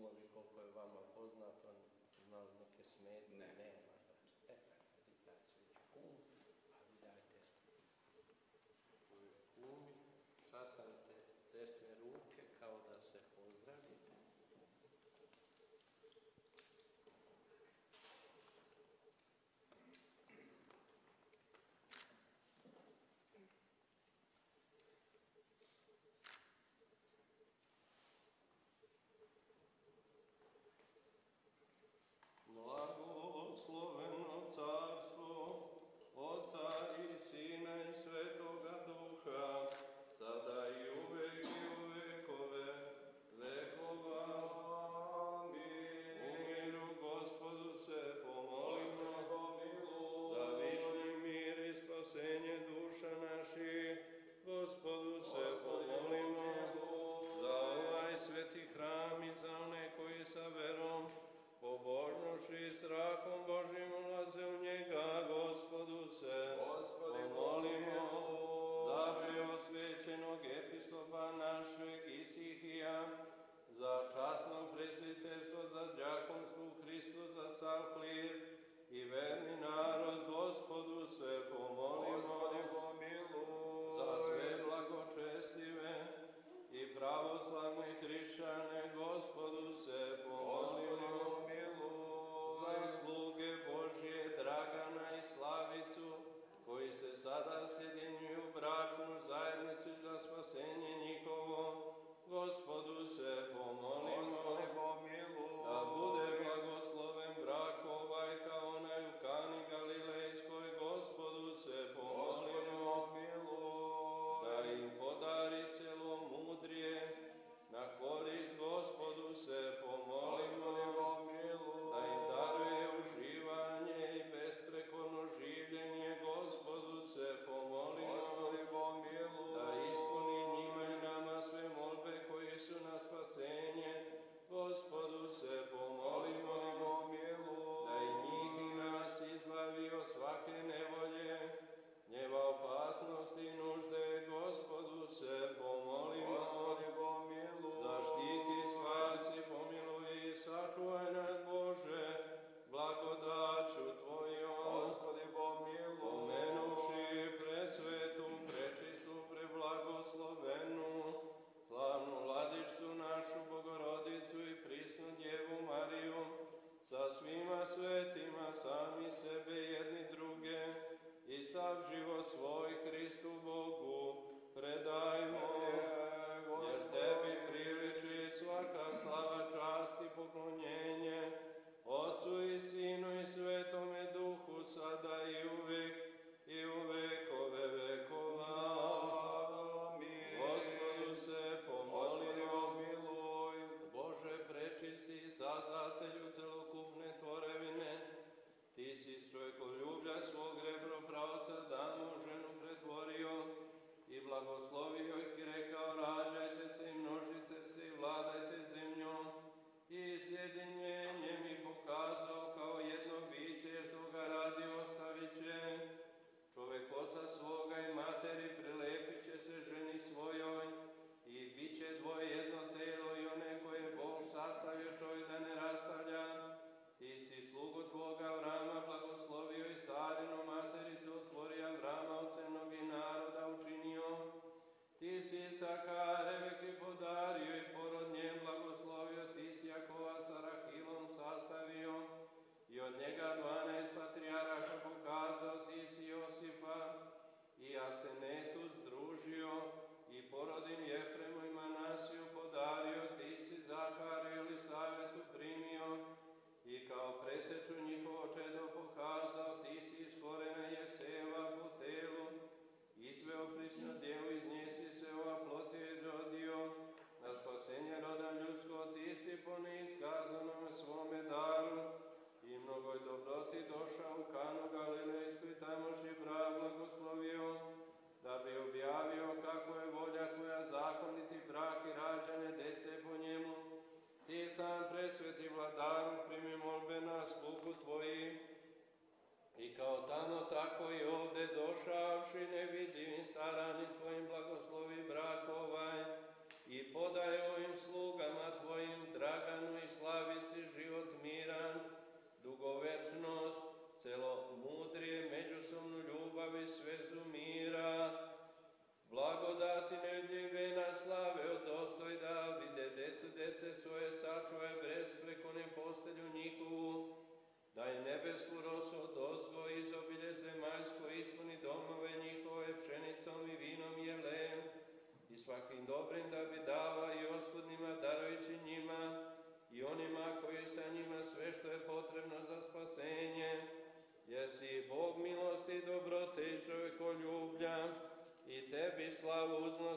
Kumovi, koliko je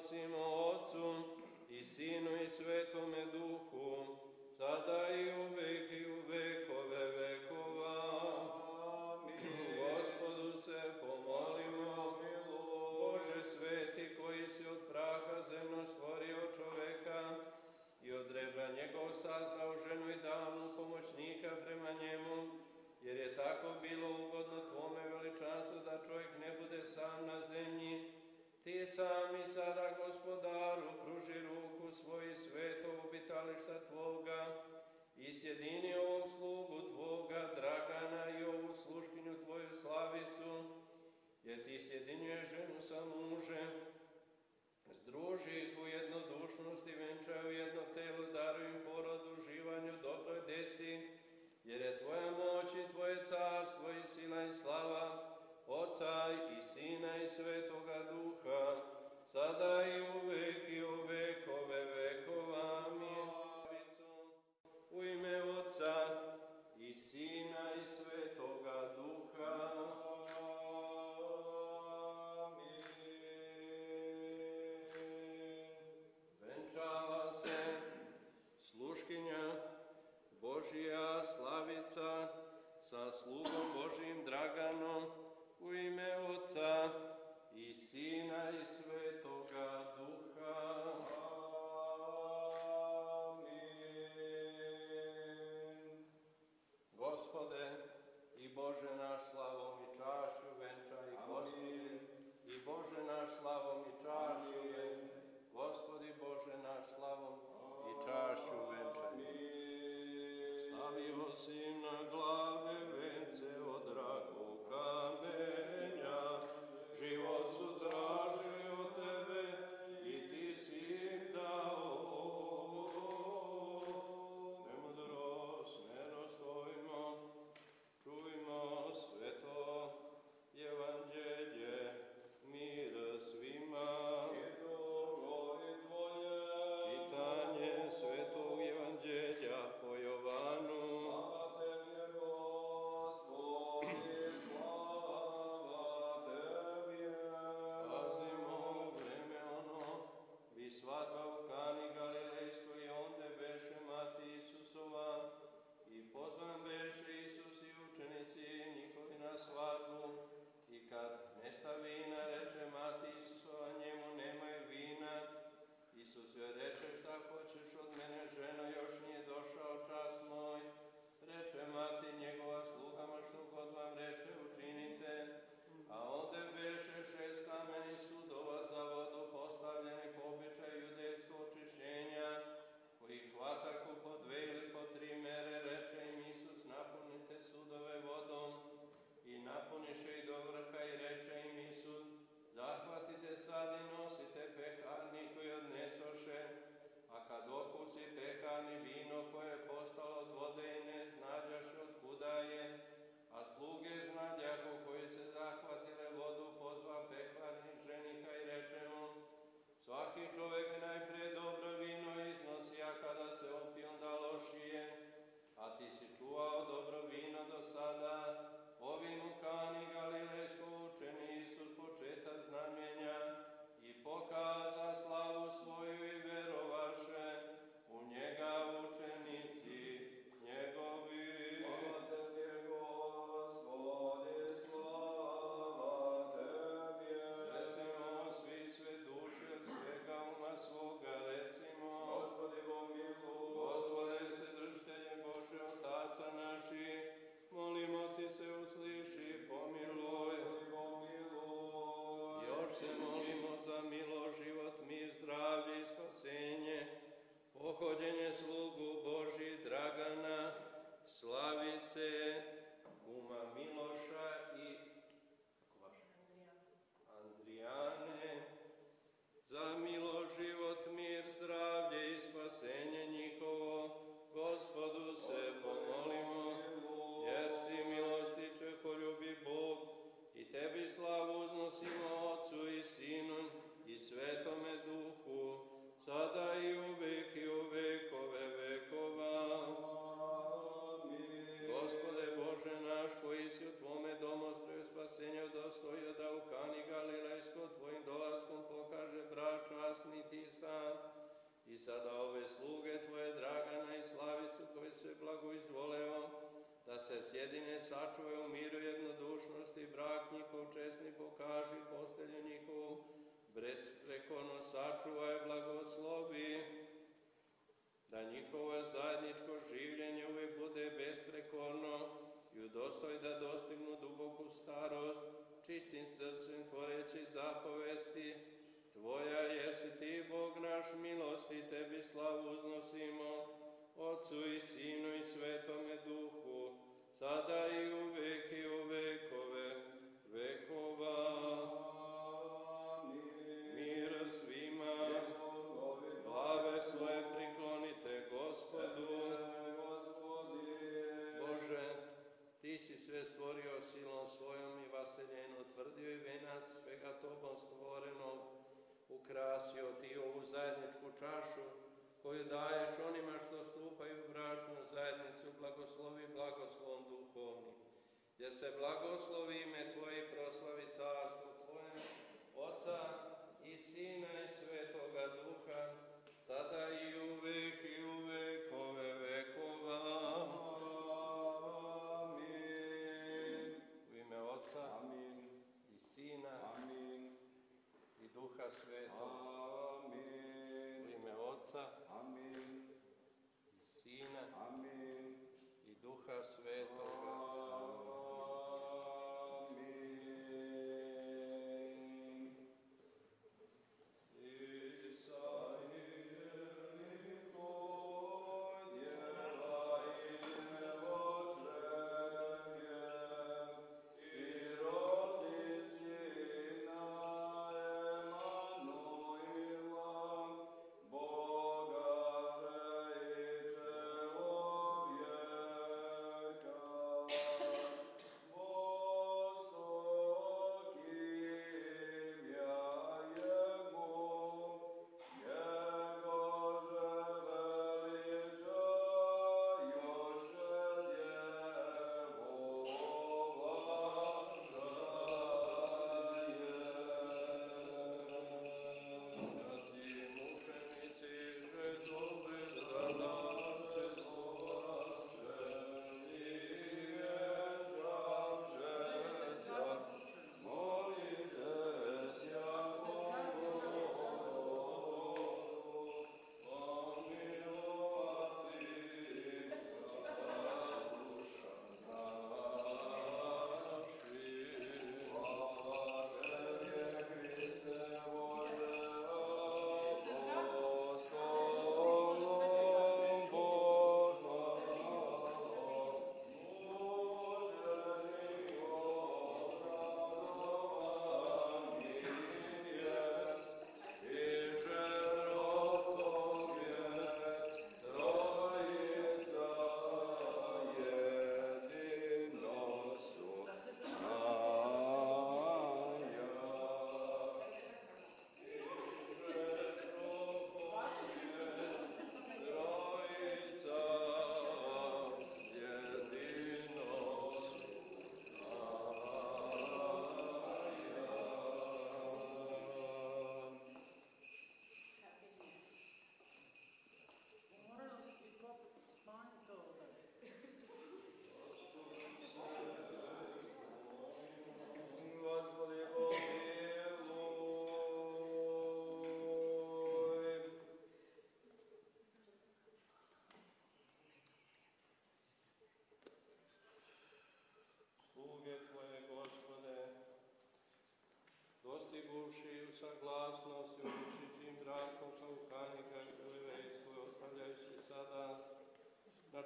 próximo.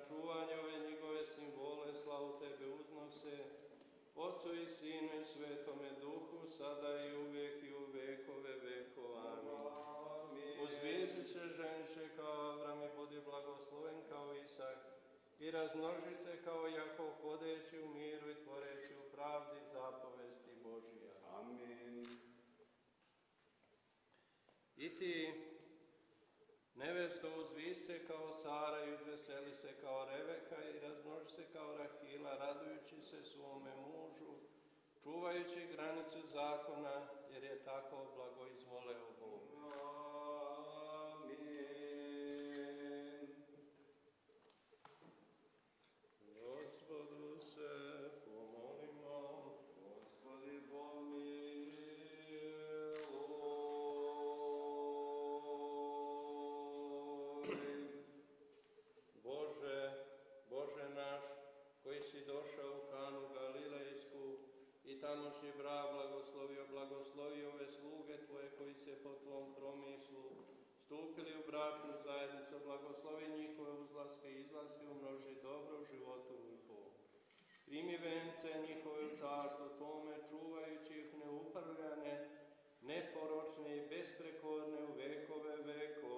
Čuvanje ove njegove simbole, slavu Tebe uznose, Otcu i Sinu i Svetome Duhu, sada i uvijek i u vekove vekova. Amin. Uzvizi se ženše kao Avram i budi blagosloven kao Isak i razmnoži se kao Jakov hodeći u miru i tvoreći u pravdi zapovesti Božija. Amin. I ti, nevesto, uzvi se kao Sara i uzveseli se kao Reveka i razmnoži se kao Rahila, radujući se svome mužu, čuvajući granicu zakona, jer je tako blago i tamošnji brak blagoslovio, blagoslovio ove sluge Tvoje koji se po Tvom promislu stupili u bračnu zajednicu, blagoslovi njihove uzlaske i izlaske, umnoži dobro životu njihovom. Primi vence njihove u carstvo Tome, čuvajući ih neuprljane, neporočne i besprekorne u vekove vekova.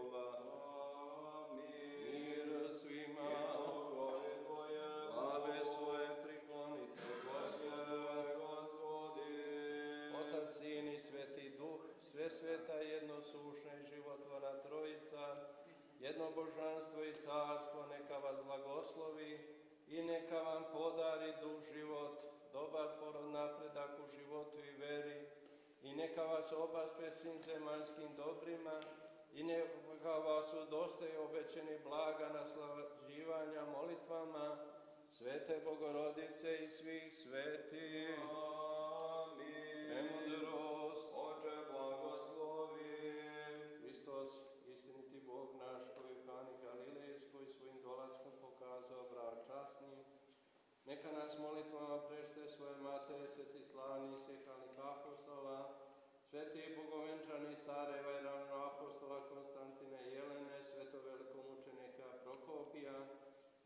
Sveta jednosušna i životvora Trojica, jedno božanstvo i carstvo, neka vas blagoslovi i neka vam podari duh život, dobar porod napredak u životu i veri i neka vas obaspe svim zemaljskim dobrima i neka vas udostaje obećeni blaga naslađivanja molitvama Svete Bogorodice i svih svetih. Amin. Neka nas molitvama prešte svoje matere, sveti slavni i svekalnih apostola, sveti bogovenčani careva i ravno apostola Konstantina i Jelene, sveto velikomučenika Prokopija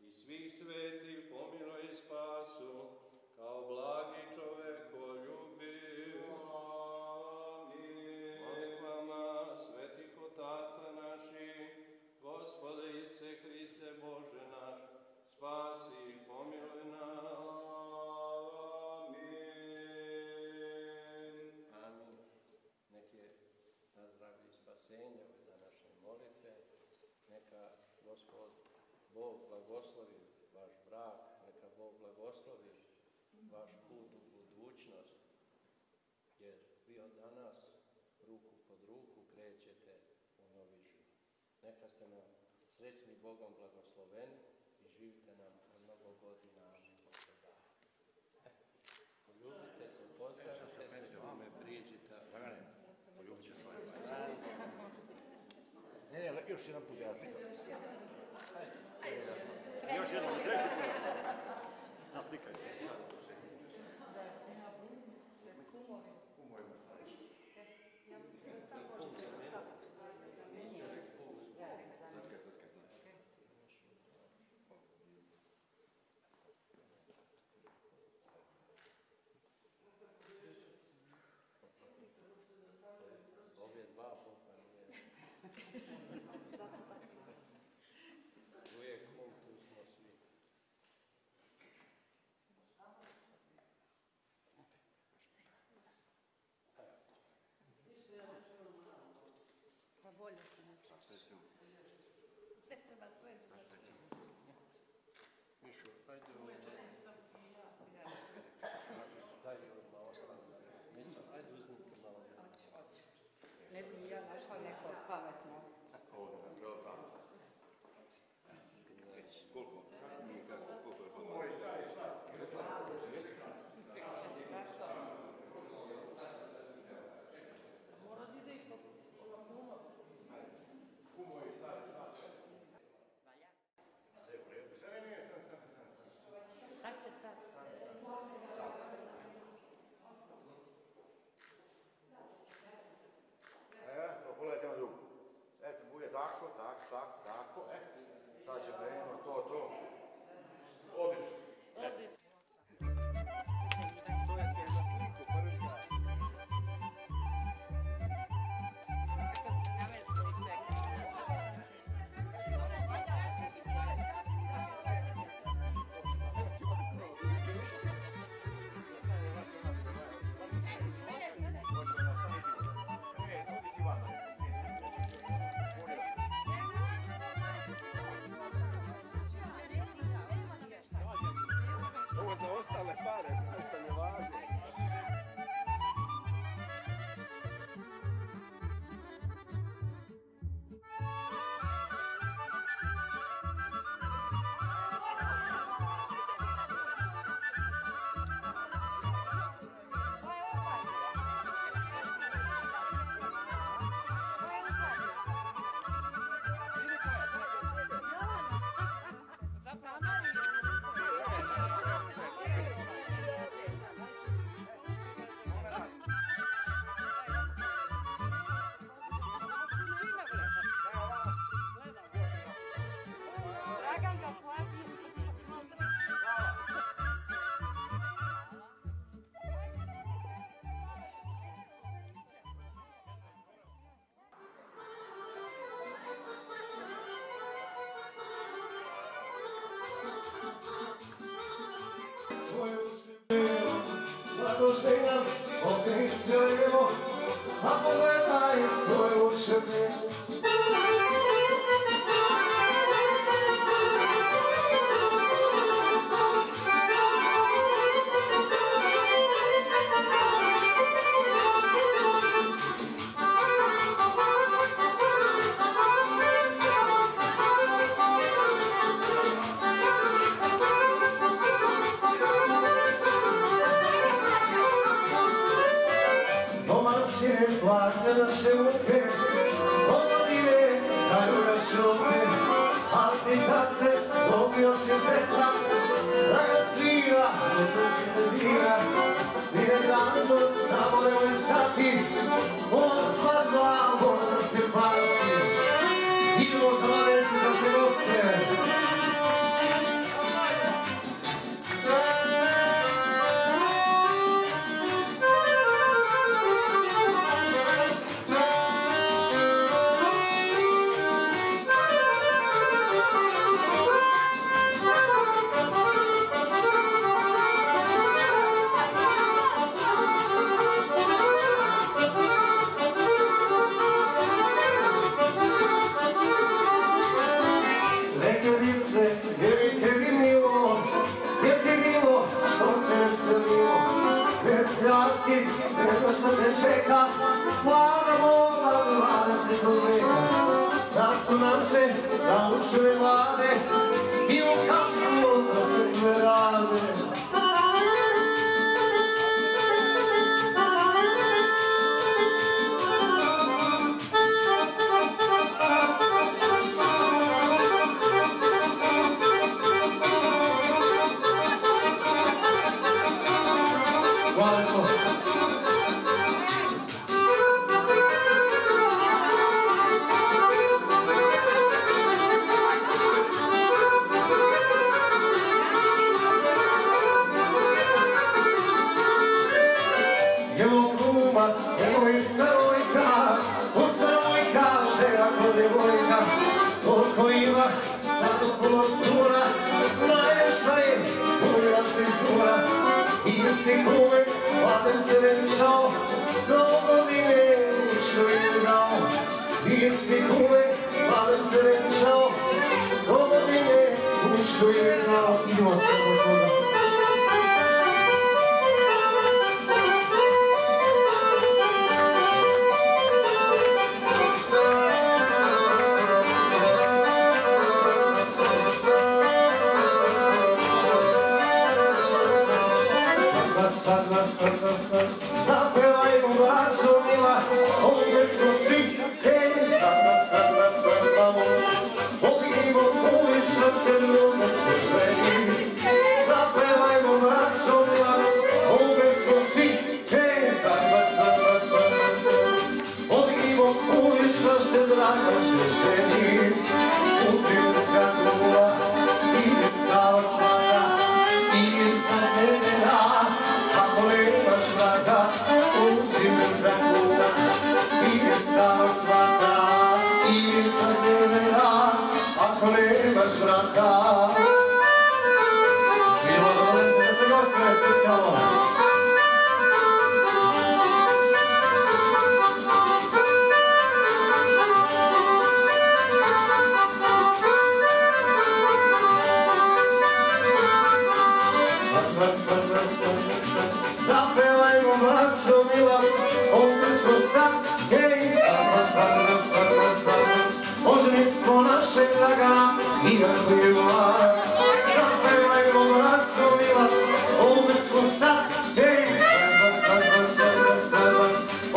i svih svetih pomilo i spasu, kao blagi čovekoljubiv. Bog blagoslovi vaš brak, neka Bog blagoslovi vaš put u budućnost, jer vi od danas ruku pod ruku krećete u novi život. Neka ste nam srećni Bogom blagosloveni i živite nam na mnogo godina. Poljubite se, pozdravite se, kome priđite. Poljubit ću svoje. Ne, ne, još jedan put ja blagoženja opisaju, a pogledaj svoju šedinu. Sana sevmek Ona bile kalura şovmek Altita se Dobio ono si seta Raga svira Nisam si te dira Svire danzo Samo nemoj stati. Ova svadba Vola da se pali Idemo za Valencia da se goste. sad, hej, svadba, svadba, svadba, svadba, oženi smo našeg dragana, Miran Bila. Zapevajmo braćo Mila, ovdje smo sad, hej, svadba, svadba, svadba, svadba,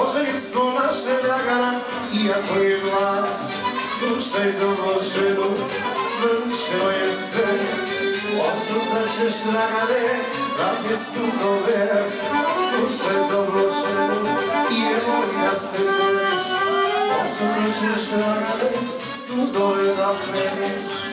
oženi smo našeg dragana, iako je mlad. Dobro ženu, svršeno je sve, слышишь на горе, как и суховер. Слушай, добро и его я слышишь. Слышишь на горе, судой на плечи.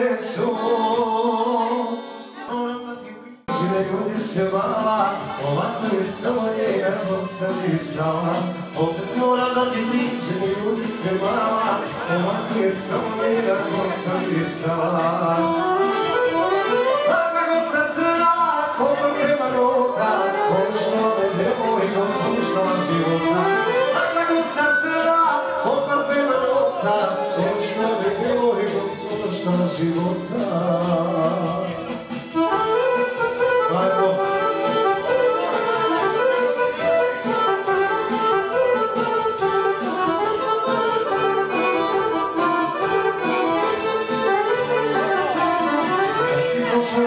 adresu Žive ljudi se vala, ovako je samo njegov sam ti sama Opet moram da ti pričem, ljudi se vala, ovako je samo njegov sam ti sama Kako sam crna, koliko krema roka, kočno me devojkom puštala života. Kako sam crna, koliko krema roka, života Ajmo.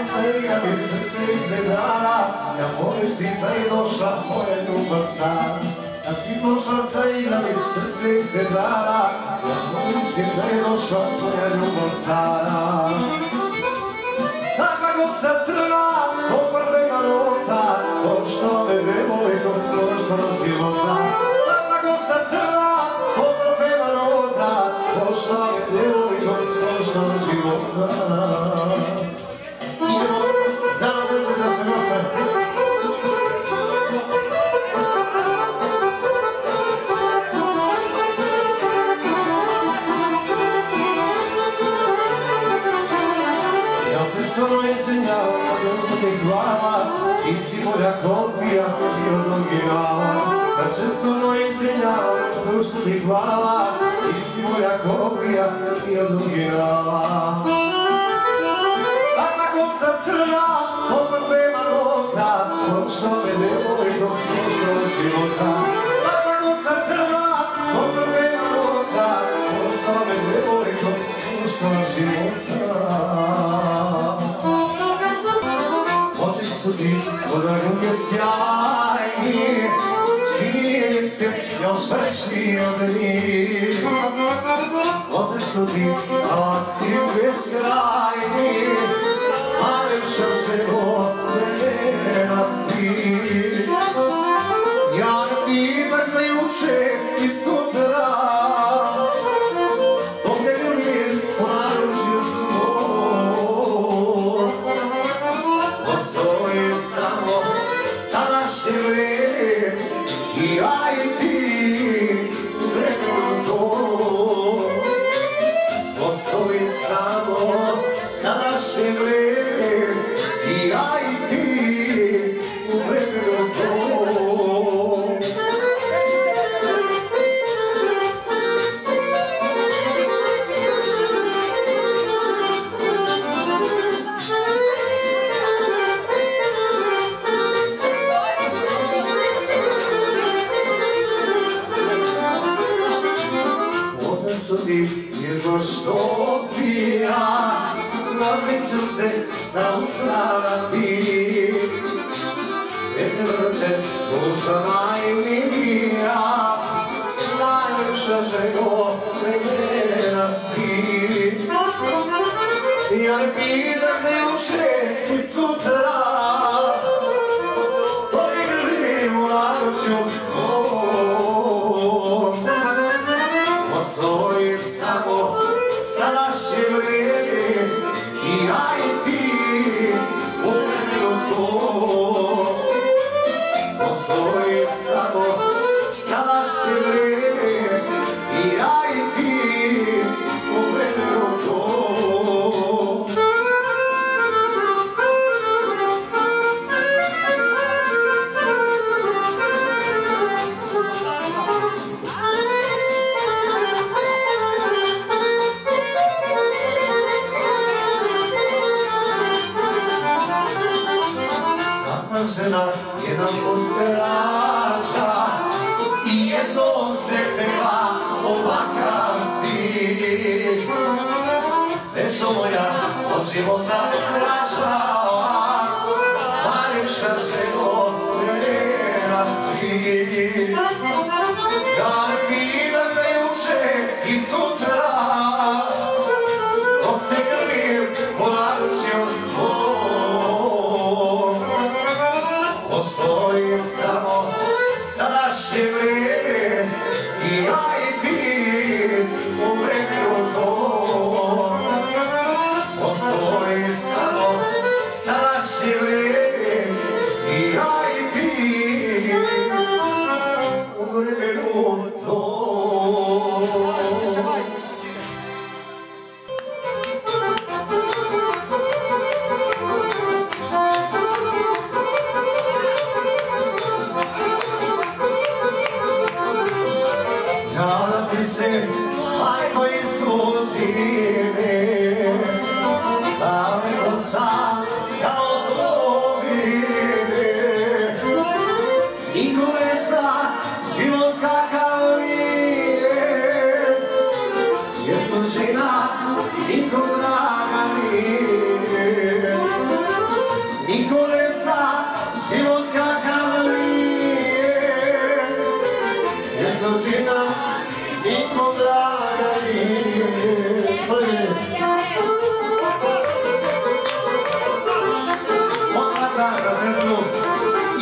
Srega, mi srce iznenara Ja molim si da je došla moja ljubav stara Kad si došla sa igrami, srce iznenara Ja molim si da je došla moja ljubav stara Takva kosa crna, poprvena nota Ko što me devojko, ko što života Takva kosa crna, poprvena nota Ko što me devojko, ko što života Idemo, zaradim se za sve kad što ti glava Ti si moja kopija i od originala se stvarno izvinjavam, kad što ti glava Ti si moja kopija i od originala A tako sam crna, poprvema nota Ko što me devojko, ko što života. A tako sam crna, poprvema nota Ko što me devojko, još večni od njih. Oči su ti glasi beskrajni, a lepša nego tebe na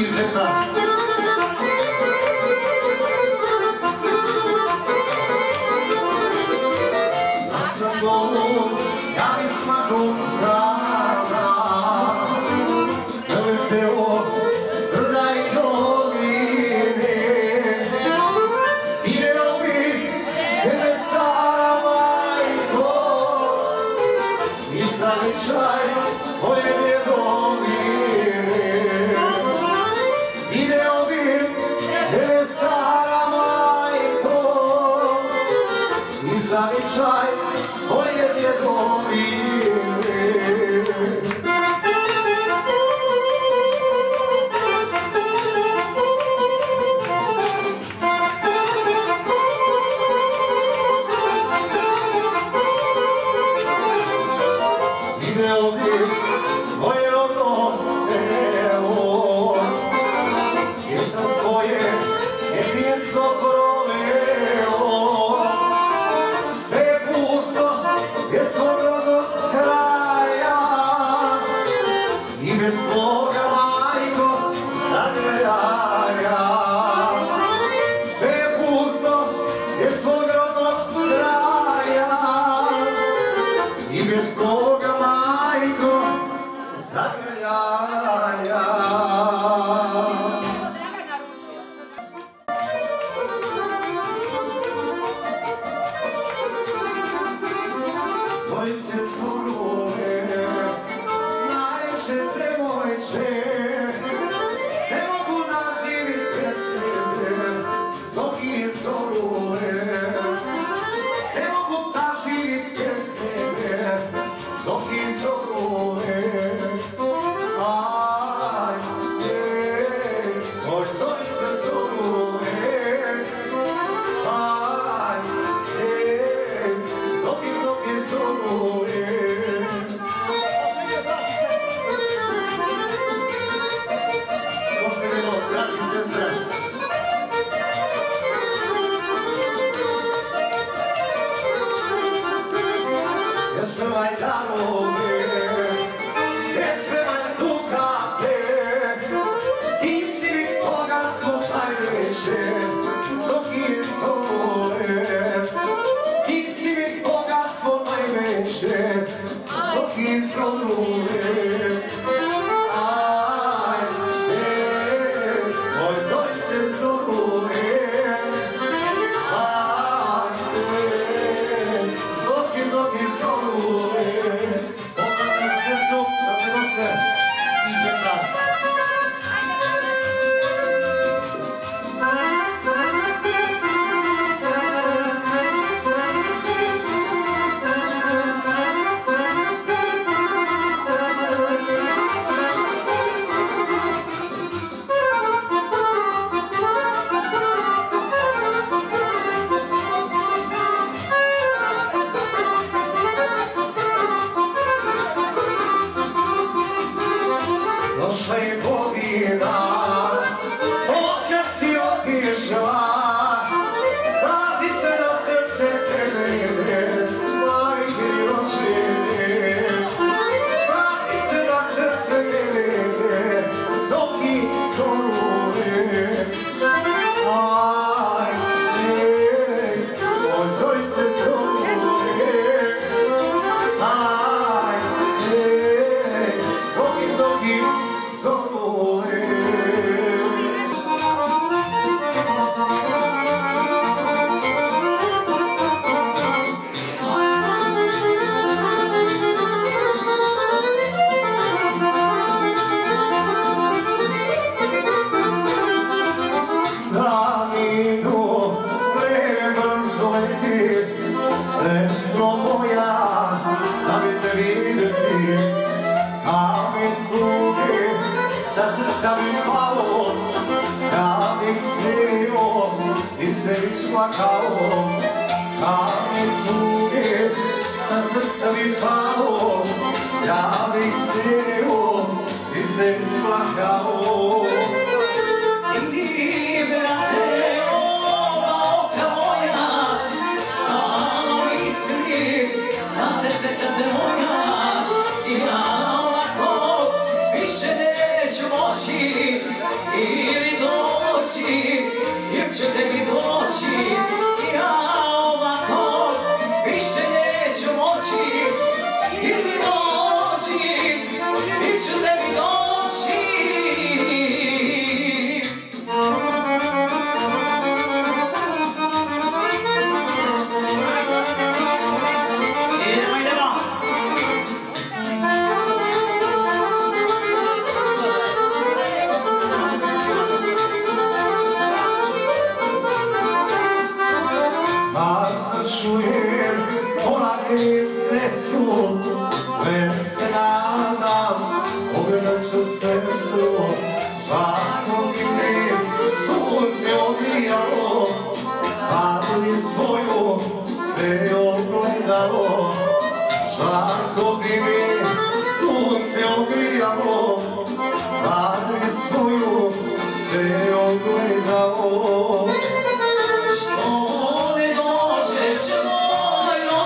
camiseta.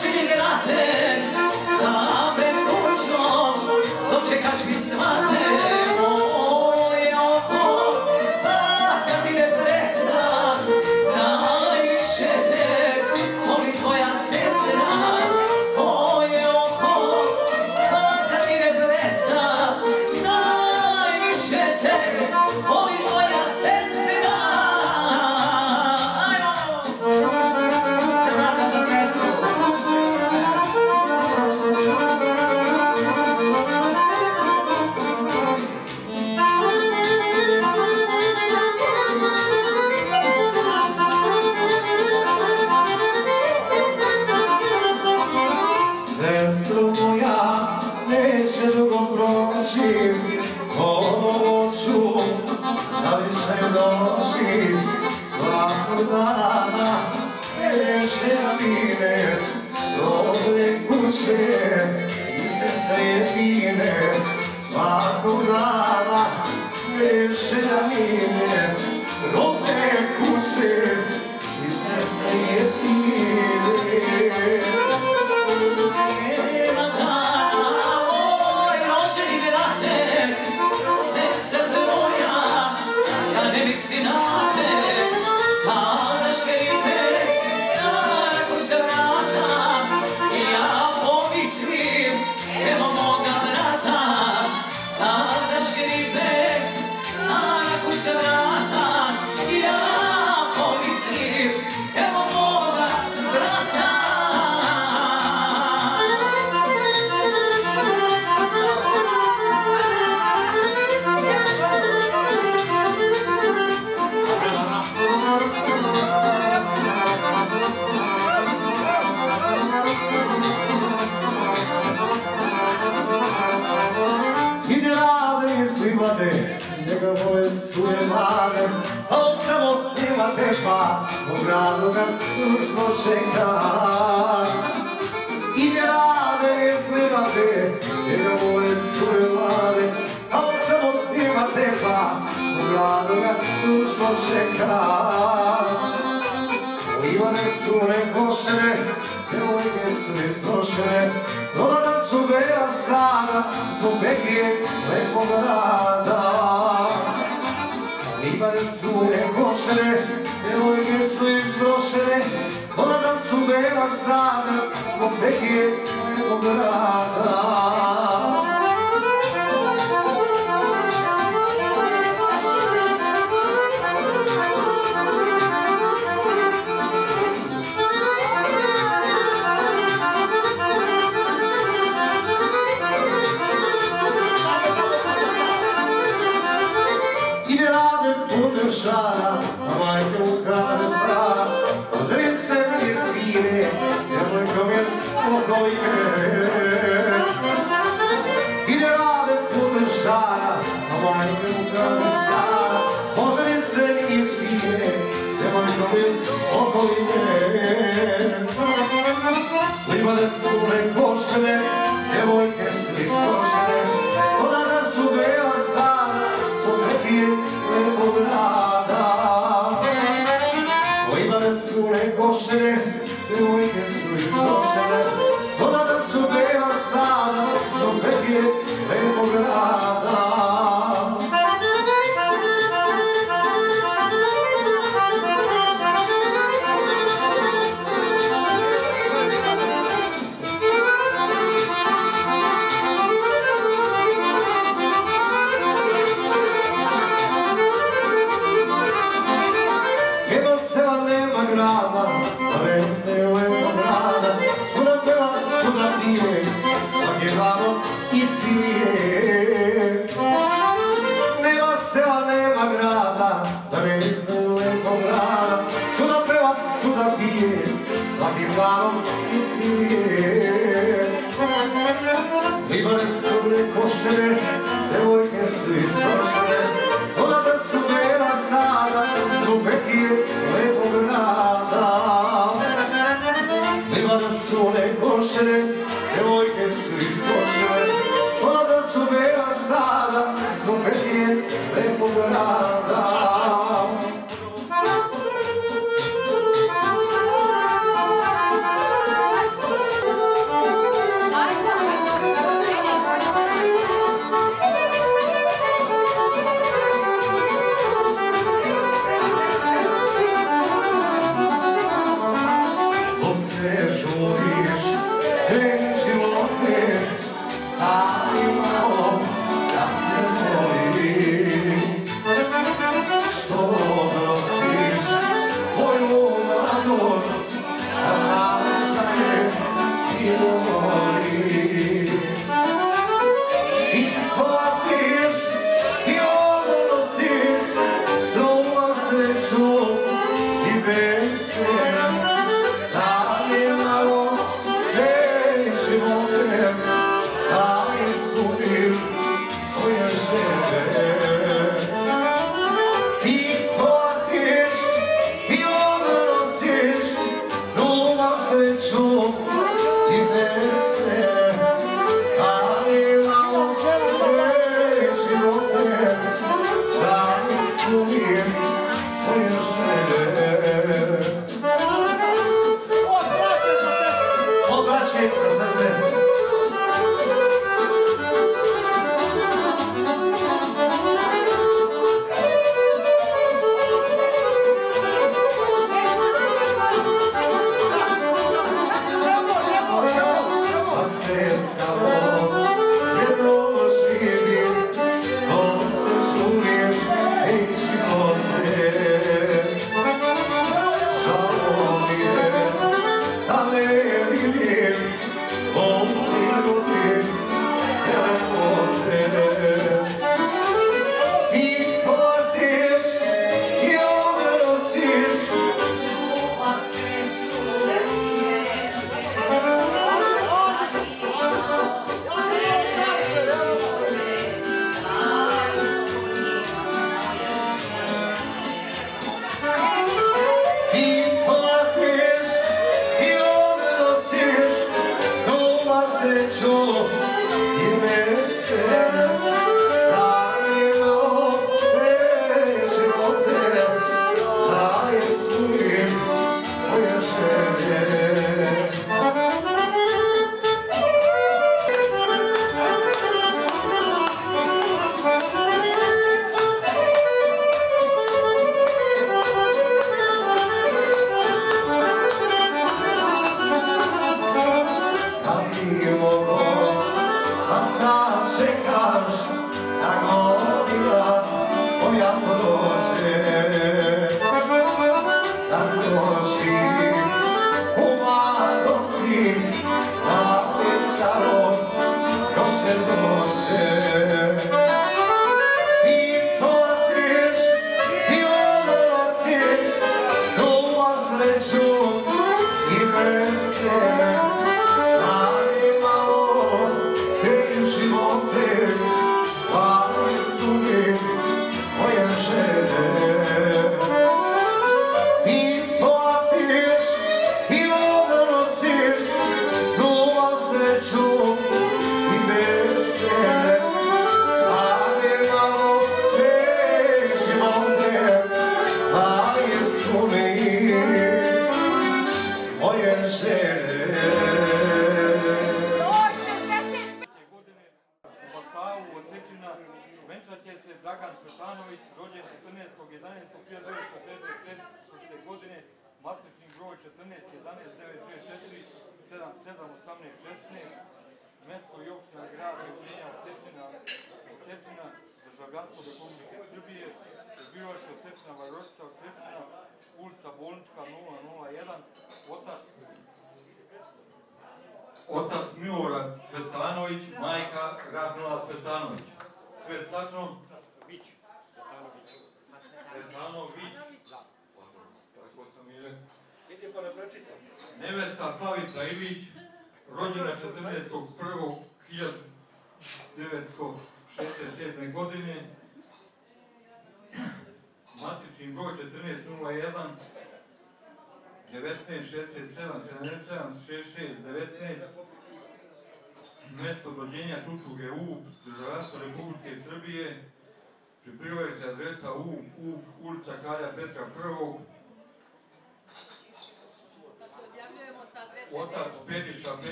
watching at čeka Livane su nekošene, devojke su izdošene Dolada su vera stana, zbog begije lepog rada. Livane su nekošene, devojke su izdošene Dolada su vera stana, zbog begije lepog rada.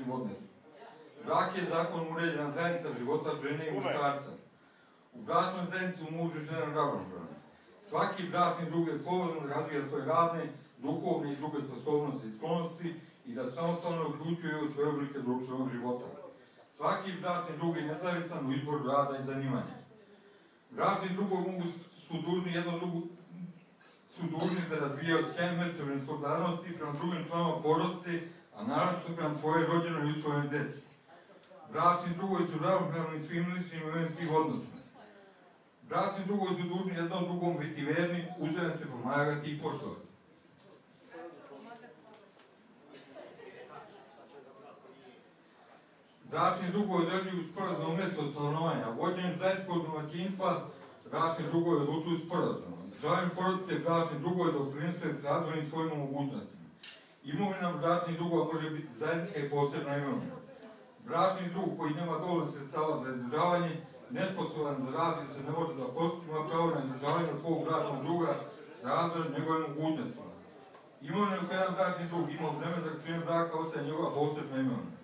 I porodičnim odnosima. Brak je zakon uređena zajednica života žene i muškarca. U bračnoj zajednici muž i žena ravnopravni. Svaki bračni drug je slobodan da razvija svoje radne, duhovne i druge sposobnosti i sklonosti i da samostalno uključuje u sve oblike društvenog života. Svaki bračni drug je nezavistan u izboru rada i zanimanja. Bračni drugovi mogu su dužni jedno drugu su dužni da razvijaju sjajne međusobne solidarnosti prema drugim članovima porodice, a naročito prema svojoj rođenoj i usvojenoj deci. Bračni drugovi su ravnopravni svim ličnim i imovinskim odnosima. Bračni drugovi su dužni jednom drugom biti verni, uzajemno se pomagati i poštovati. Bračni drugovi određuju sporazum mjesto stanovanja, vođenjem zajedničkog domaćinstva, bračni drugovi odlučuju sporazum. Žalim porodice bračni drugovi doprinose s razvojnim svojim mogućnostima. Imovina bračnih drugova može biti zajednička i posebna imovina. Bračni drug koji nema dovoljno sredstava za izdržavanje, nesposoban za rad ili se ne može zaposliti, ima pravo na izdržavanje od svog bračnog druga s razvojem njegove mogućnostima. Imovina koja jedan bračni drug ima u vreme zaključenja braka ostaje njegova posebna imovina.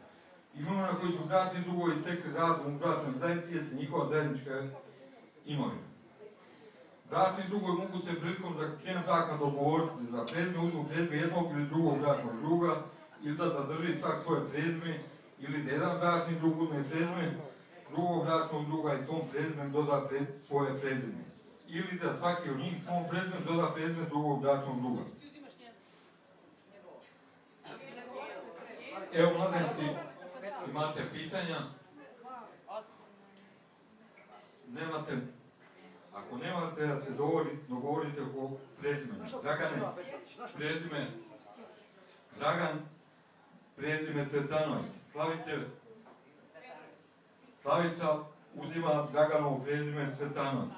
Imovina koji su bračni drugovi stekli radom u bračnoj zajednici je njihova zajednička imovina. Bračni drugovi mogu se prilikom zaključenja braka dogovoriti za prezme, uzmu prezme jednog ili drugog bračnog druga ili da zadrži svak svoje prezme ili da jedan bračni drug uzme prezme drugog bračnog druga i tom prezmem doda svoje prezime. Ili da svaki od njih svom prezmem doda prezme drugog bračnog druga. Evo, mladenci, imate pitanja? Nemate? Ako nemate da se dogovori, dogovorite oko prezimena. Dragane, prezime. Dragan, prezime Cvetanović. Slavice, Slavica uzima Draganovo prezime Cvetanović.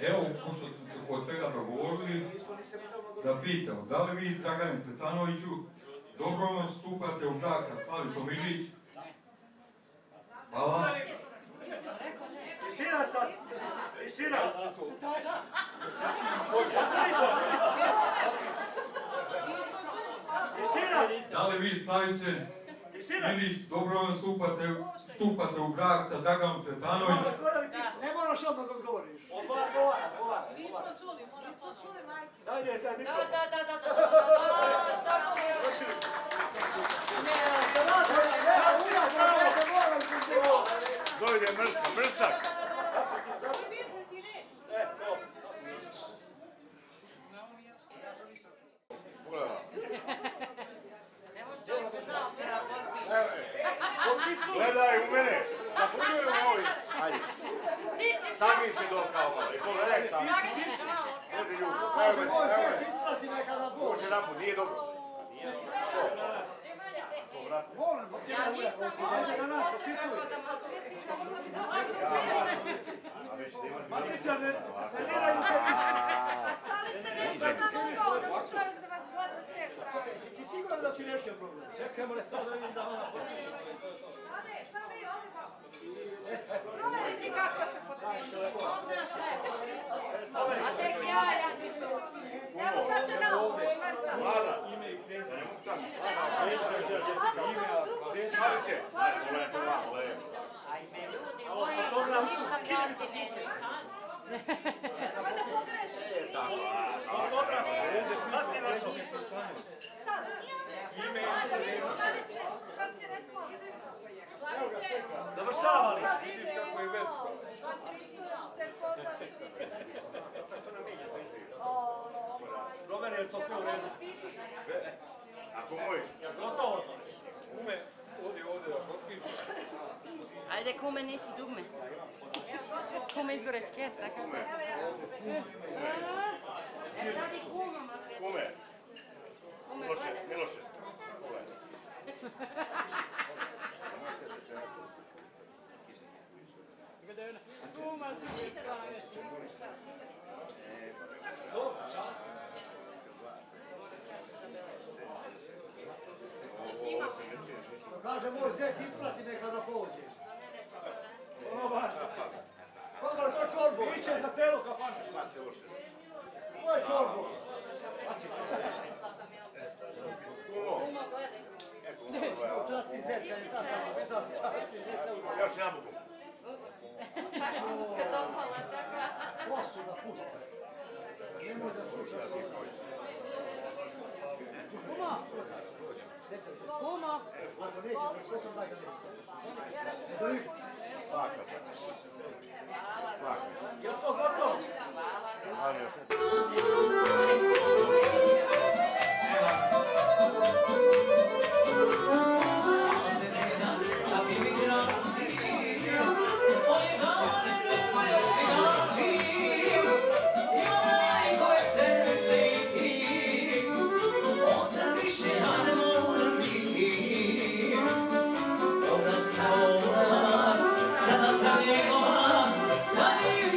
Evo, pošto smo se oko svega dogovorili, da pitam, da li vi, Dragane Cvetanoviću, dobrovoljno stupate u brak sa Slavicom Ilić? Hvala. Tišina sad! Tišina! Tišina! Da li vi, Slavice Ilić, dobrovoljno stupate, stupate u brak sa Draganom Cvetanović? Ne moraš odmah da odgovoriš. čuli, moram Nismo čuli majke. Daj je taj Da, mikrofon. da, da, da, da, da, da, da, šta će još? Ne, da, da, Zove je mrska, mrsak. E, to. Pogledaj. Ne može čovjek ko zna včera potpis. Evo, e. Gledaj u mene. Zapuđuju ovi. Ajde. Ti će Sagni se do kao malo. Tamo. Se malo. Odi ljudi. Evo mene, evo mene. isprati nekada Bog. Može naput, nije dobro. Ja nisam mogla fotografa da maltretiram. A vi ćete imati... Matića ne, diraju se. Stali ste nešto na nogao, da će čovjek gleda s te strane. Ti siguran da si rešio problem? Čekamo sad da vidim da ona Ane, šta vi ovima? Proverite kako se potpisuje. Ko zna šta je potpisao? A tek ja, ja nisam. Evo sad će na ovo, imar sam. Ne mogu tamo. Malice. Ajde, pogledaj to vamo, levo. Ajme, ljudi moji, ništa neće. E, tako, Dobra, sad si našao. Sad. Ajde, vidim stanice. Šta si? Završavali. Potpisuješ se kod nas. Roman, je to sve u redu? Ako moj. Gotovo to. Ume, odi da potpišu. Ajde, kume, nisi dugme. Kume izgore tke, sakako. E sad i kuma maltretira. Kume. Kume, Miloše. Miloše. Pogledaj. Nemojte se sve Ovo se ne čuje. Kaže moj zet, isprati nekada pođe. Ovaj. Koga to čorbo? Iće za celu kafanu. Ko je evo. Časti zet, kad je tako. Još jabuku. Baš sam se dopala, tako. Plašu da pušta. Nemoj da slušaš. Kuma! Kuma! Ako neće, da što sam daj da ne. Eto ih. Svaka. Svaka. Yapma, yapma.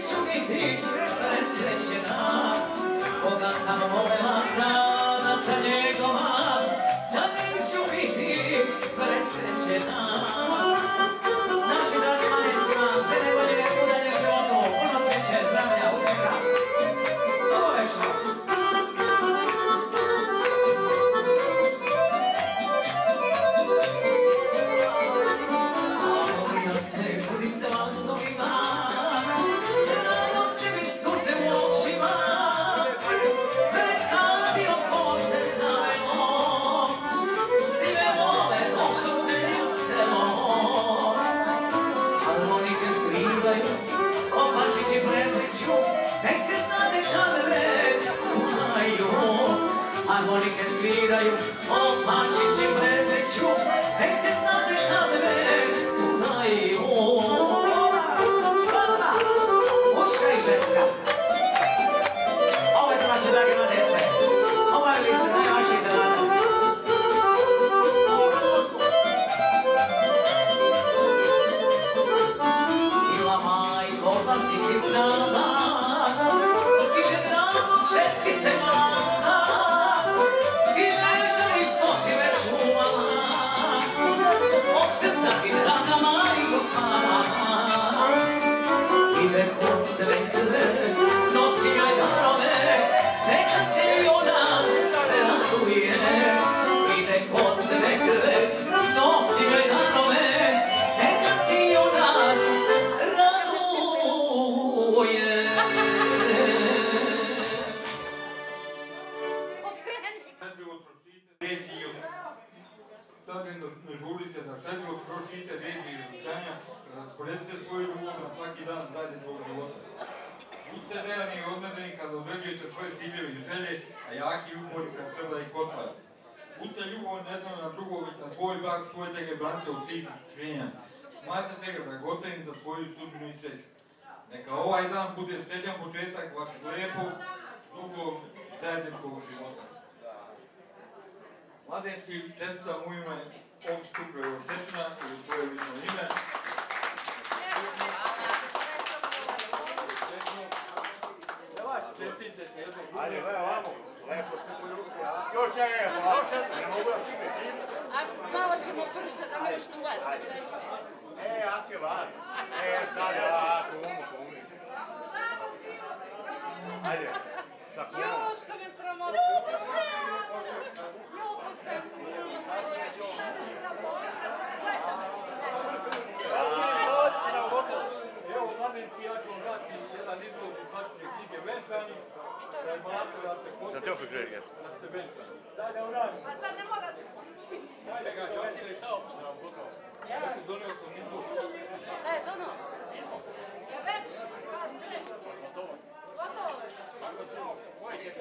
Njim ću biti presrećena Koga sam volela, sada sam njegova, sa njim ću biti presrećena Našim dragim malicima, sve najbolje u dalje životu, puno sreće, zdravlja, uspjeha. Ovo večno. Srca ti draga majko hvala. Ide kod svekre, nosi joj darove, neka se i ona raduje. Ide kod svekre, Sledite svoju ljubav na svaki dan zajedni tvog života. Budite realni i odmedeni kada određujete svoje ciljeve i želje, a jaki upori kad treba ih ostvarati. Budite ljubavni jedno na drugog, već na svoj brak čujete ga i branite od svih činjenja. Smatrate ga dragocenim za svoju sudbinu i sreću. Neka ovaj dan bude srećan početak vašeg lijepog, dugog, zajedničkog života. Mladenci, čestitam u ime opštupe Osečna i u svoje vidno ime. Ajde, gledaj ovamo. Lepo se poljubi. Još ja je, ne mogu da stigne. A malo ćemo brže da ne što Ajde. E, Aske vas. E, sad ja, kumu, kumu. Ajde. Sa kumu. Jo, što me sramota. Ljubo se. Evo, mladenci, ja ću vam dati jedan izlog iz Matine knjige Venčani, da da posjeti, te opet gledaj, jesmo. da ste Venčani. A sad ne mora se Ajde ga, častili šta opština gotovo. Eto, donio sam izlog. Šta je dono? Je već? Kad? Gotovo. Gotovo već. je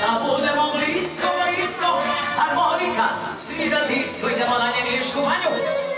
da budemo blisko, blisko, harmonika, svi za disko, idemo na njenišku manju.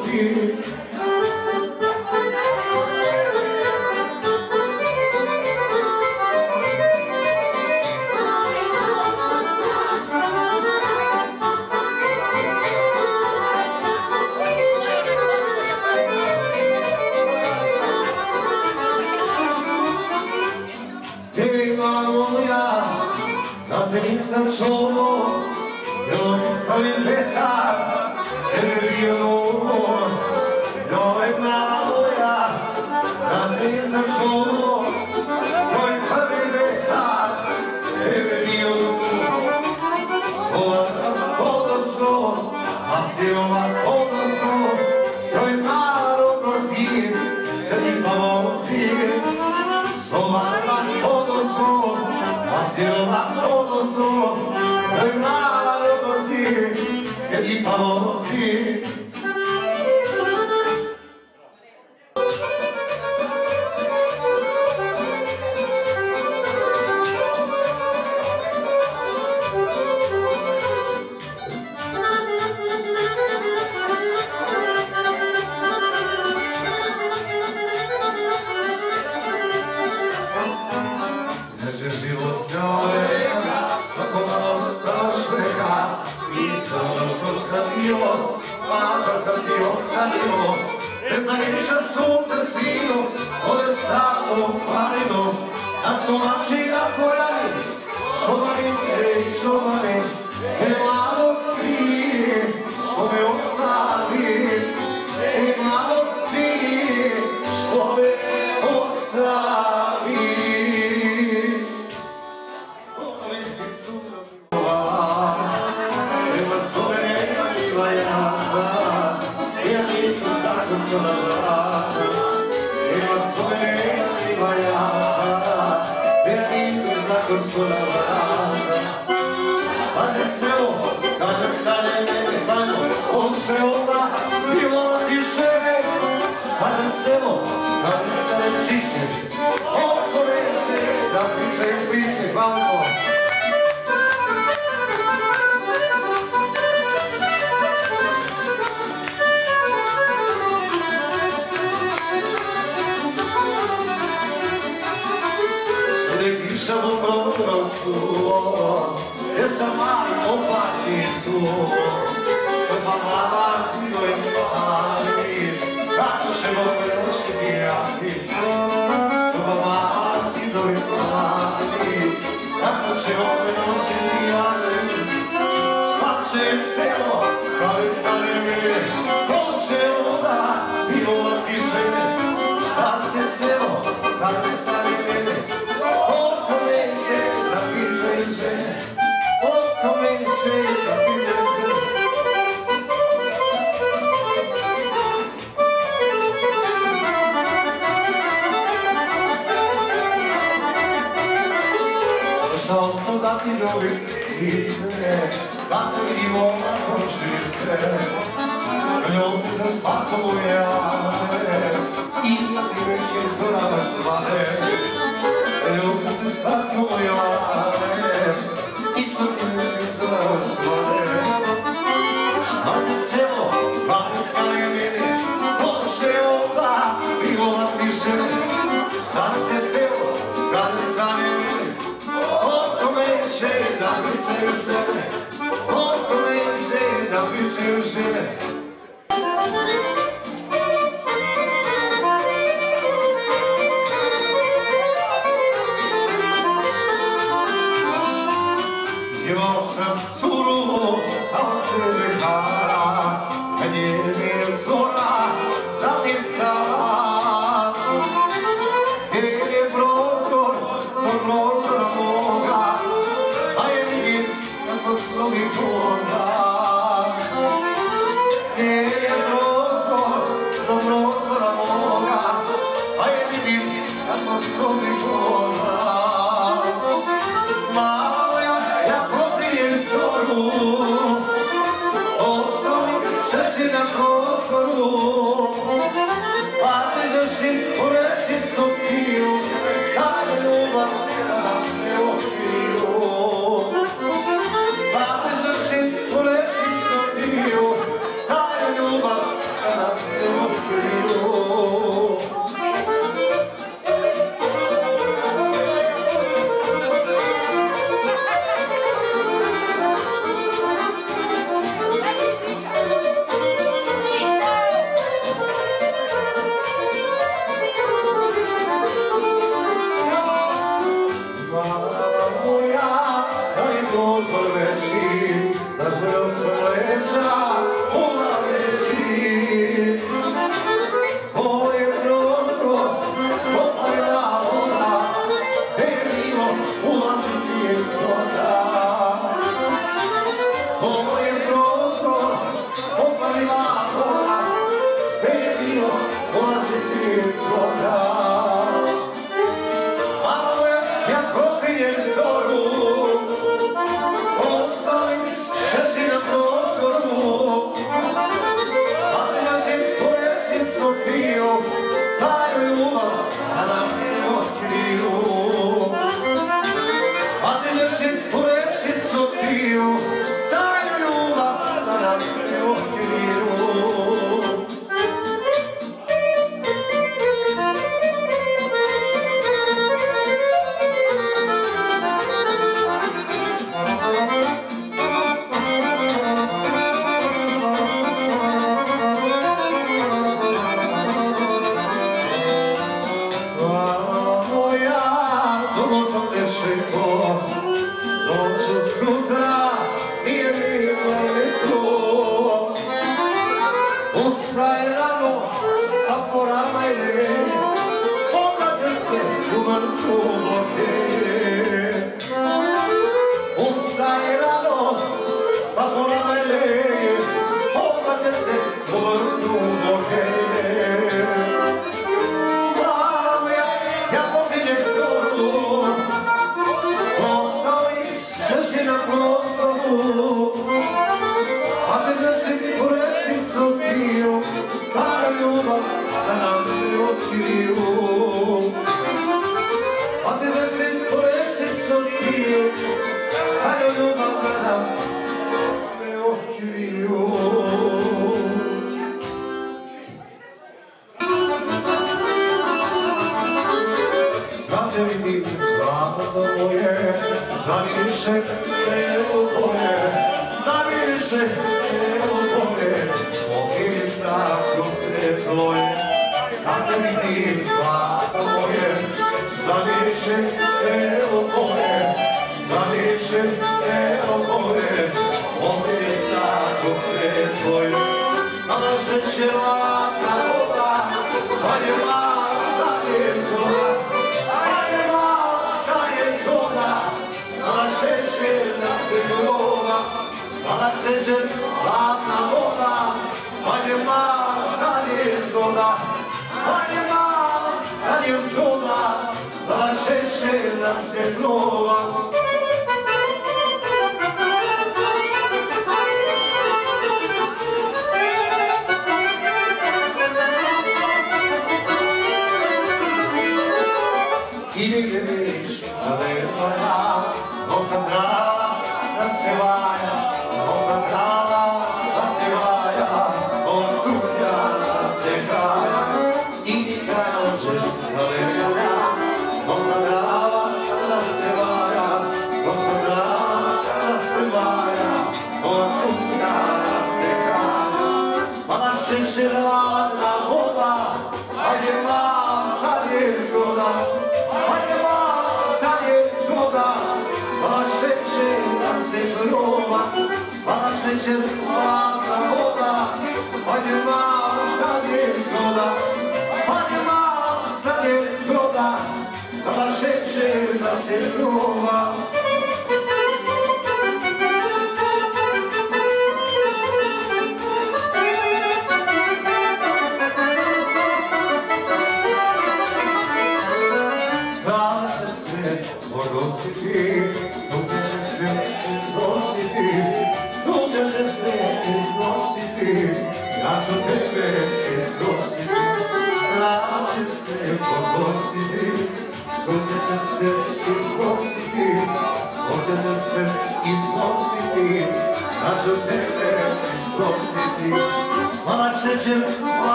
Kao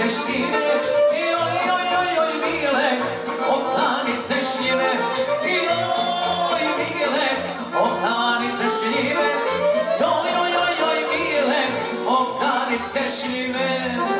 se šljive, i oj, oj, oj, oj, bile, oplani se šljive, i oj, bile, oplani se šljive, oj, oj, oj, bile, oplani se šljive.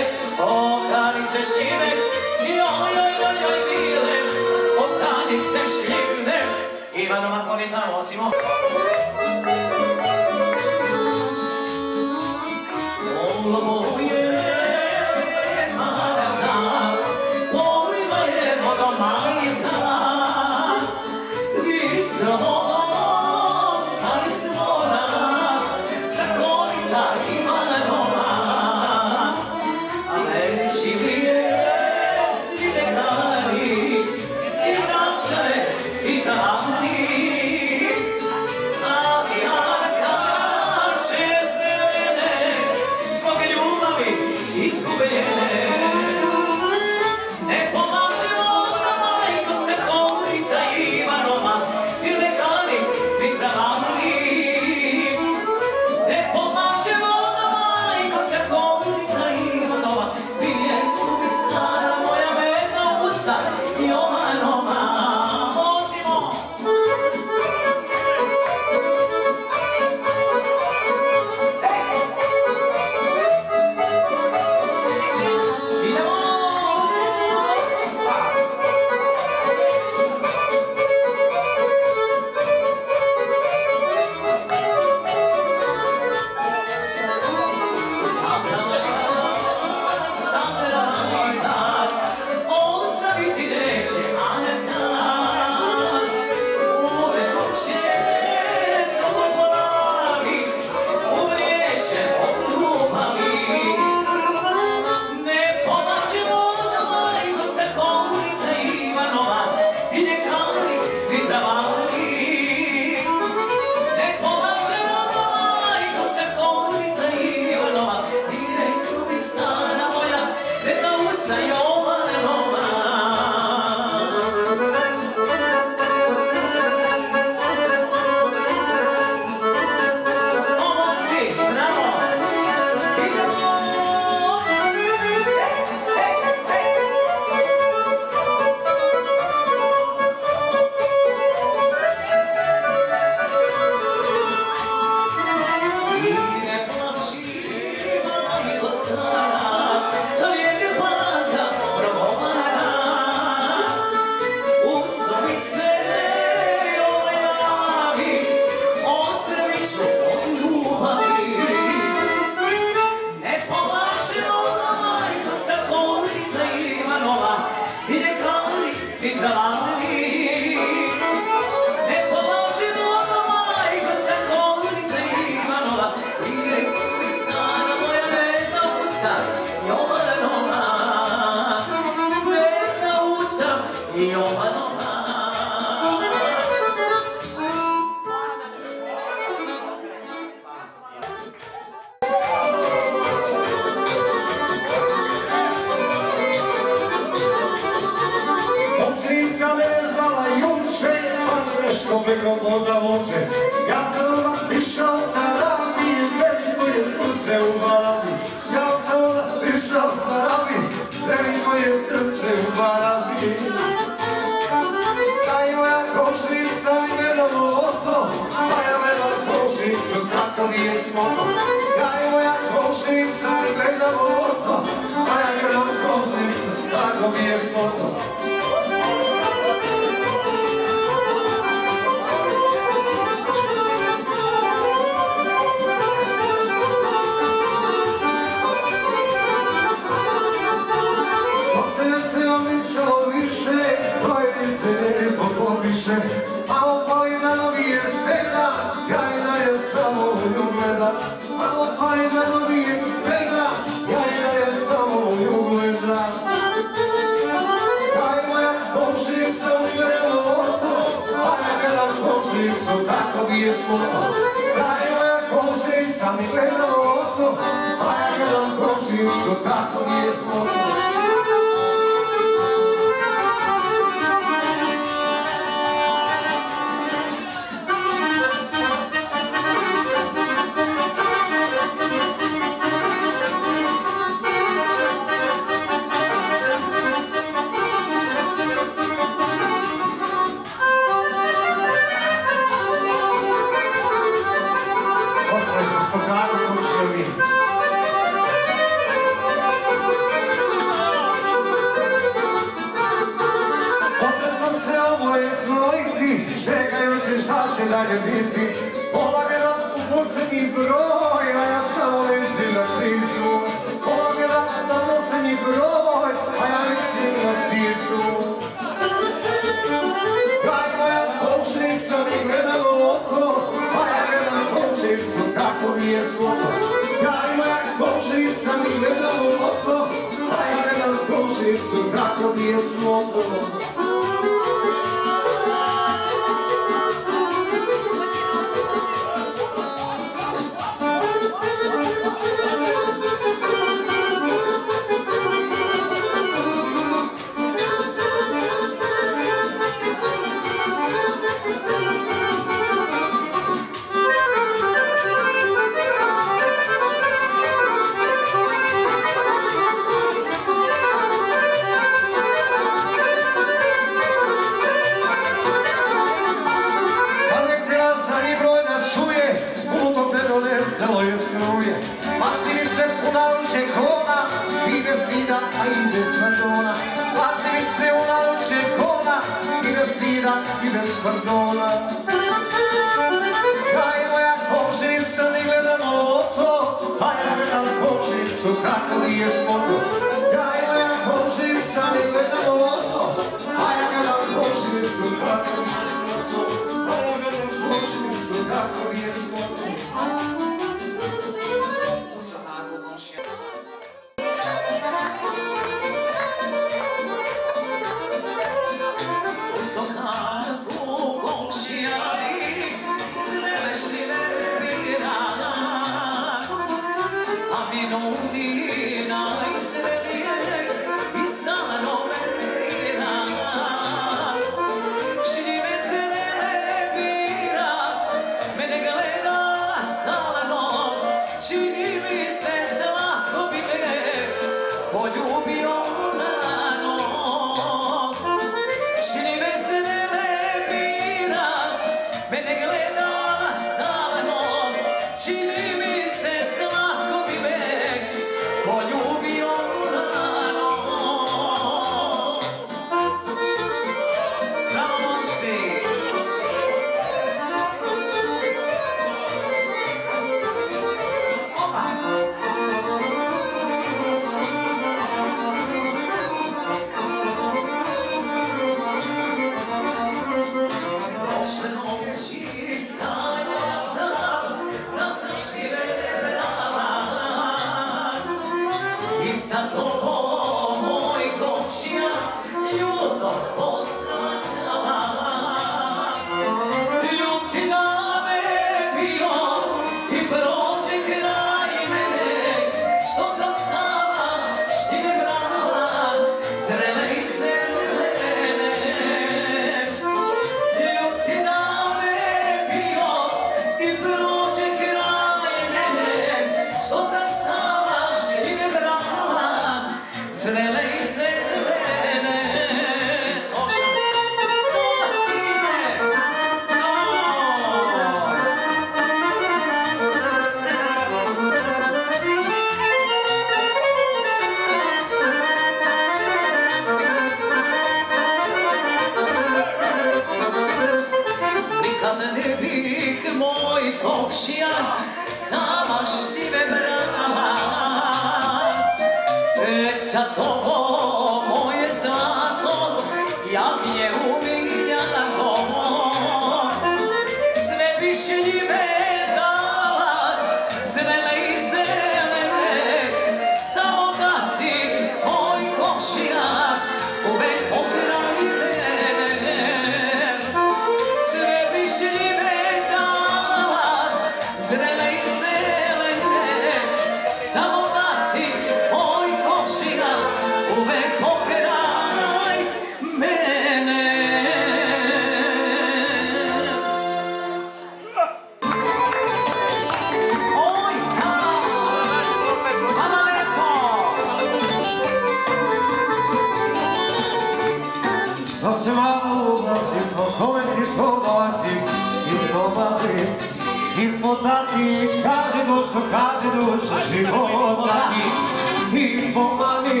Života ti, kaže dušo, kaže dušo, života ti, i pomani,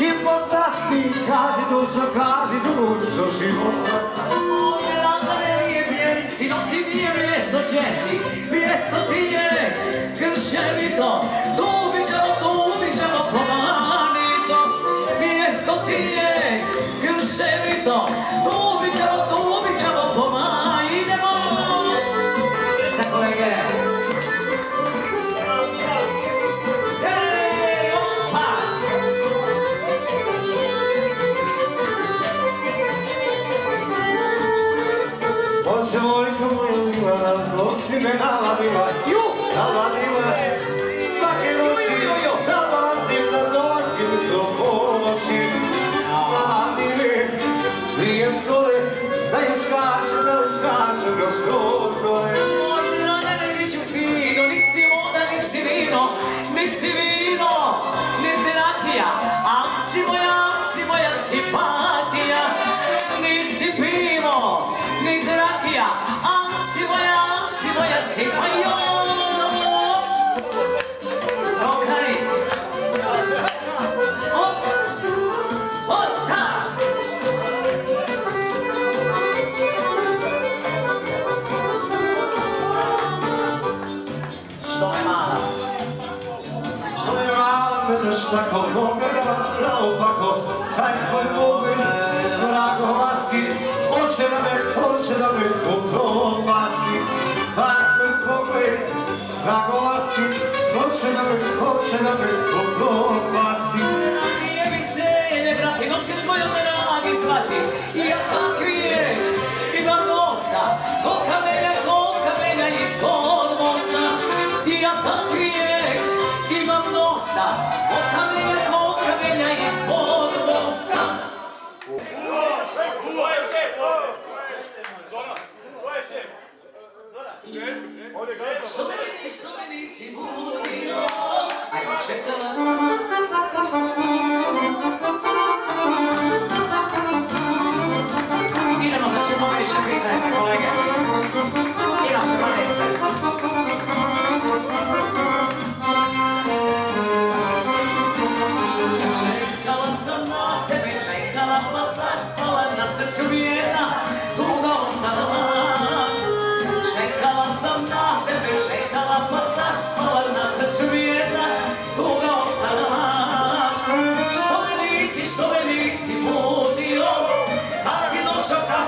i potati, kaže dušo, kaže dušo, života Sino ti mi je mjesto Česi, mjesto ti je krševito, tu Taj tvoj pogled, vrago maski, hoće da me, hoće da me upropasti. Nije mi se ne vrati, nosim tvoju dragi svati Ja takvije imam dosta Ko kamenja, ko kamenja ispod mosta. Ja takvije imam dosta Ko kamenja, ko kamenja ispod mosta Budio Ajde, čekala sam Idemo za Šimovi Šepica i. Čekala sam na tebe, čekala pa zaspala, na srcu mi jedna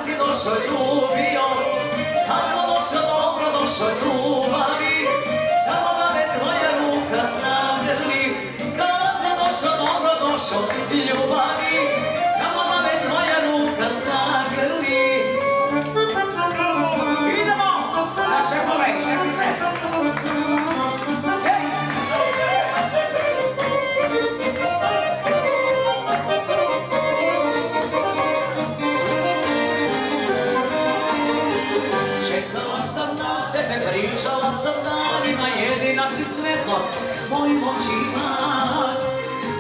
kad si došao ljubio, kako došao, dobro došao ljubavi, samo da me tvoja ruka zagrli, kako došao, dobro došao ljubavi, samo da me tvoja ruka zagrli. Si svetlost mojim očima.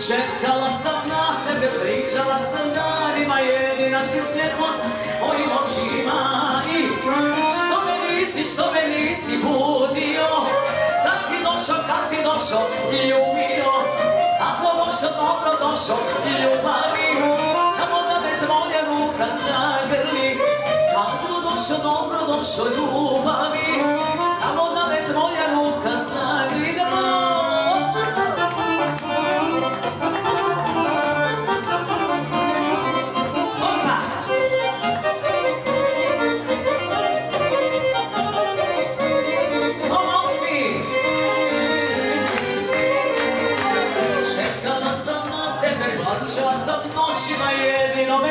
Čekala sam na tebe, pričala sam danima, jedina si svjetlost mojim očima. I što me nisi, što me nisi budio, kad si došao, kad si došao, ljubio. Kako došao, dobro došao, ljubavi, samo da me tvoja ruka zagrli. Kako došao, dobro došao, ljubavi, samo da me tvoja ruka zagrli.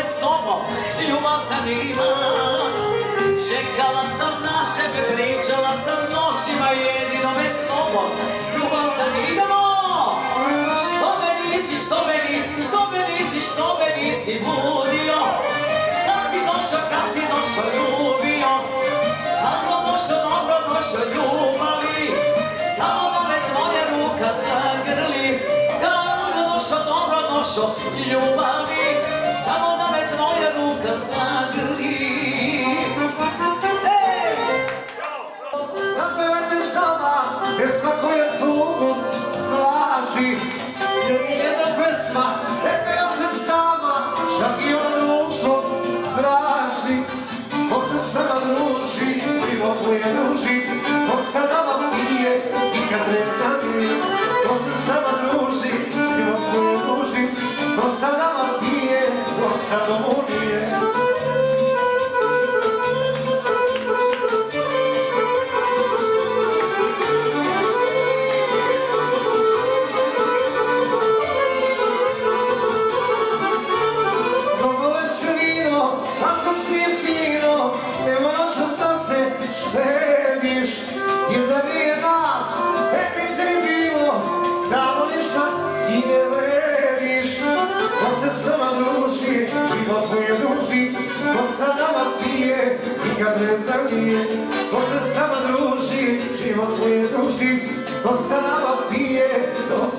S tobom ljubav sam ima. Čekala sam na tebe, pričala sam noćima, jedino me s tobom ljubav sam ima. Što me nisi, što me nisi, što me nisi, što me nisi budio, kad si došao, kad si došao ljubio, kako došao, dobro došao ljubavi, samo da me tvoja ruka zagrli, kako došao, dobro došao ljubavi, samo da me tvoja ruka snagrli Zapevajte sama pesma koja tugu nalazi Jer mi jedna pesma ne peva se sama Čak i ona ručno traži. Ko se sama druži, životu je druži. Ko se nama pije i kad ne zamije Ko se sama druži, životu je druži. Ko se nama tá como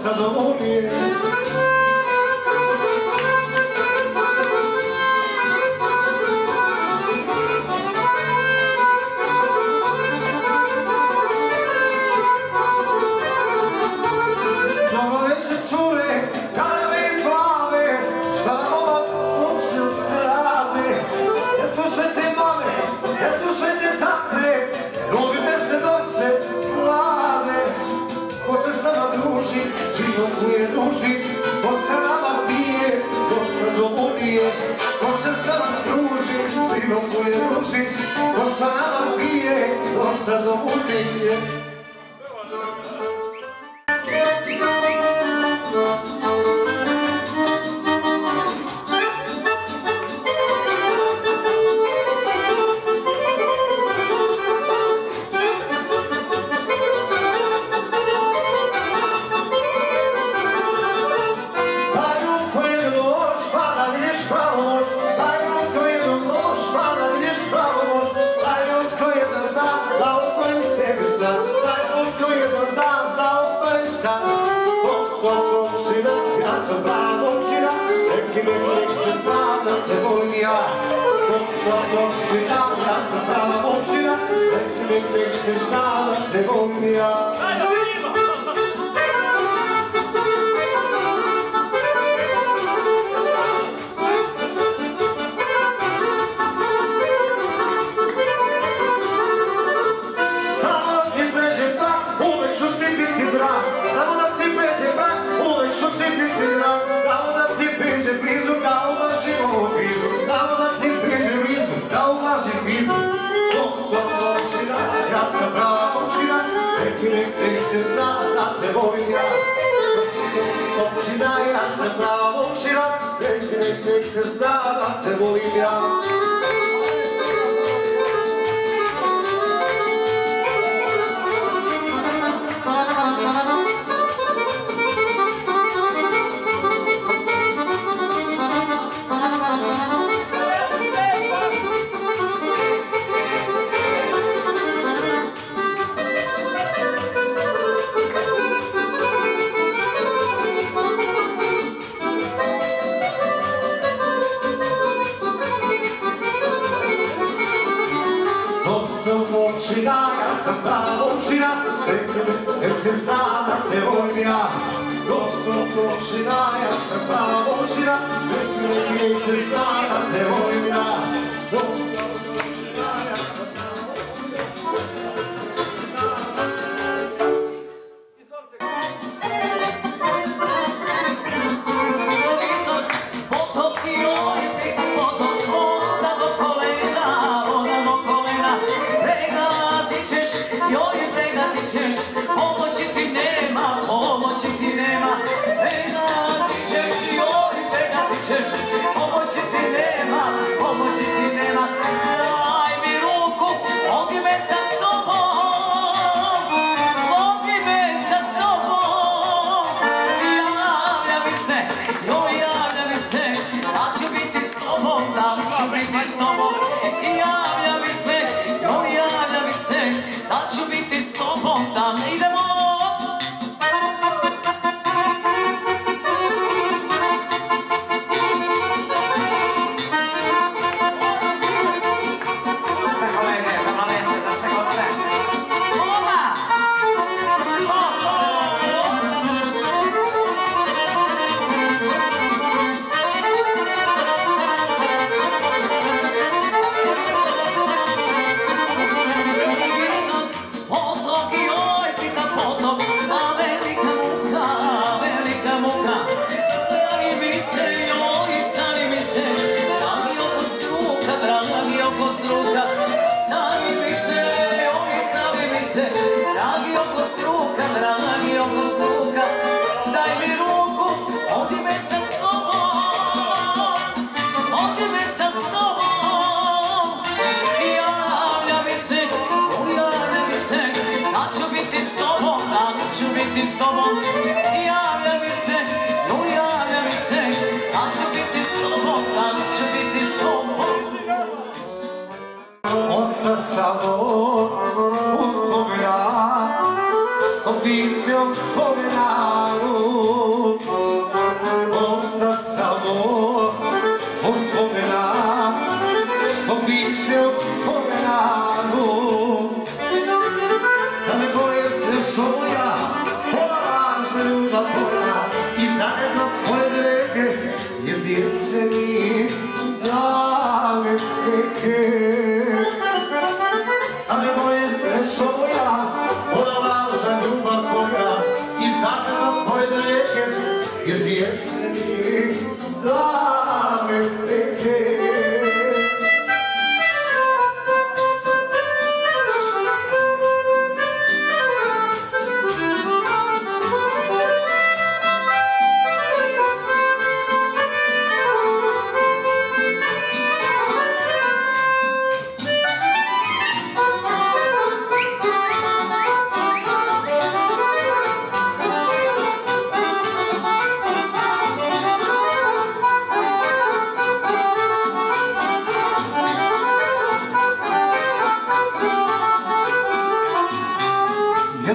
Salomone tuži, ko sama pije, ko sa domu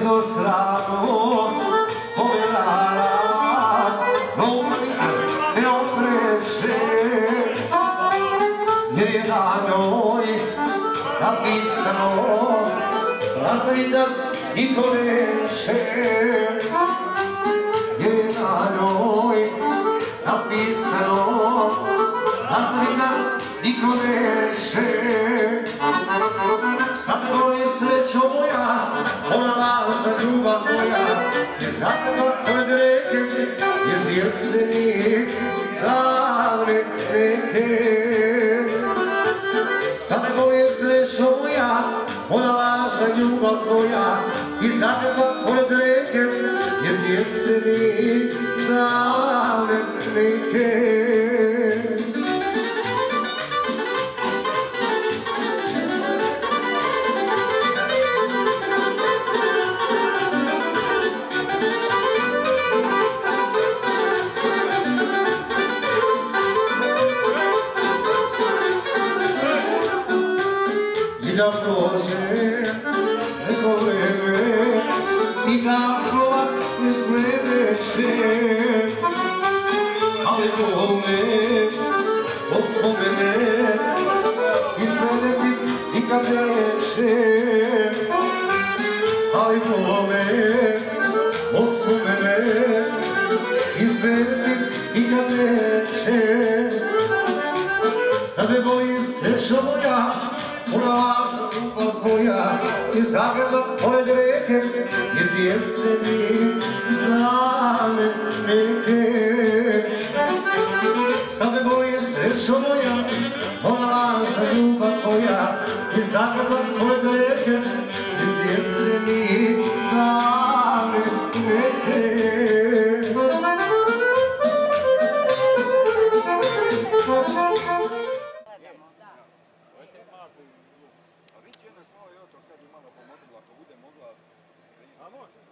jedno strano spomenara Momnika ne opreše. Jer je na njoj zapisano Rastavitas niko neće. Jer je na njoj zapisano niko neće. Zapad otvrd reke, iz jeseni davne reke. Sada gole sreš moja, ona laža ljubav tvoja, i zapad pored reke, iz jeseni davne reke. Алло.